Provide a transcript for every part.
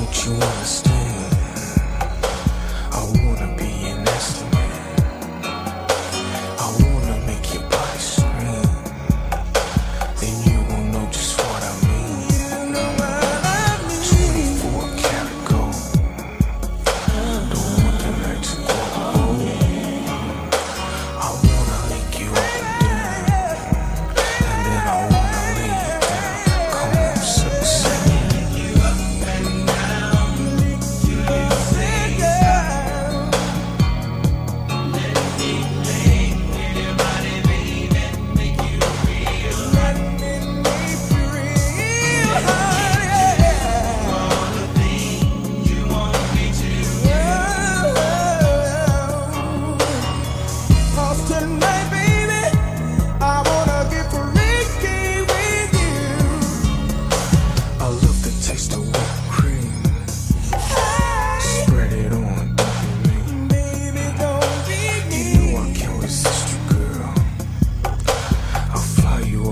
Don't you understand?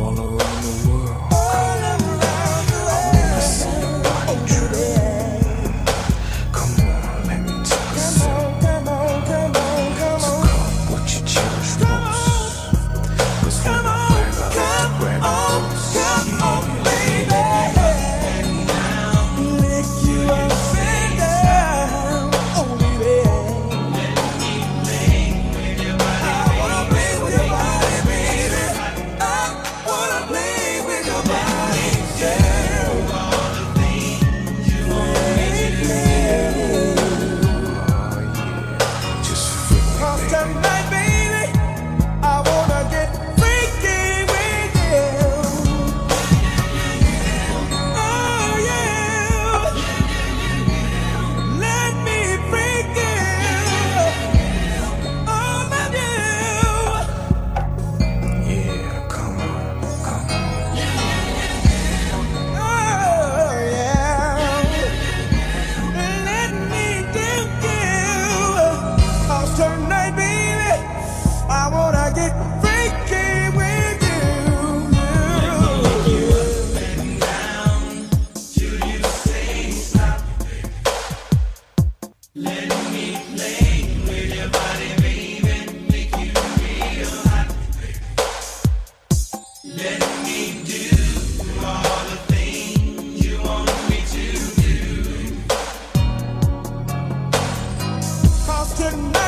all around. good night.